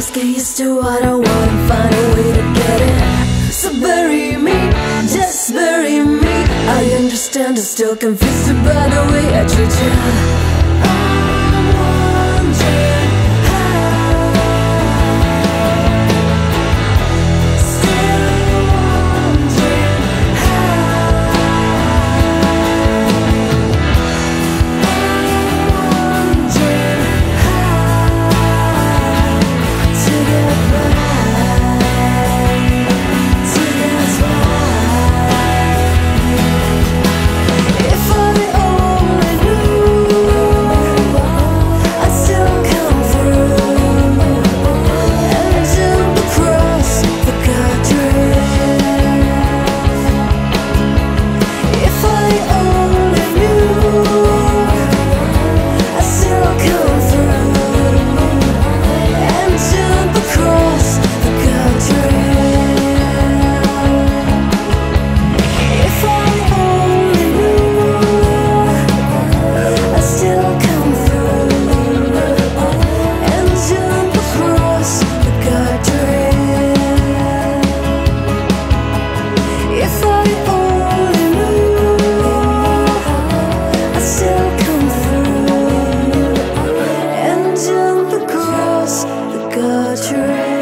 must get used to what I want and find a way to get it. So bury me, just bury me. I understand, I'm still confused about the way I treat you. true.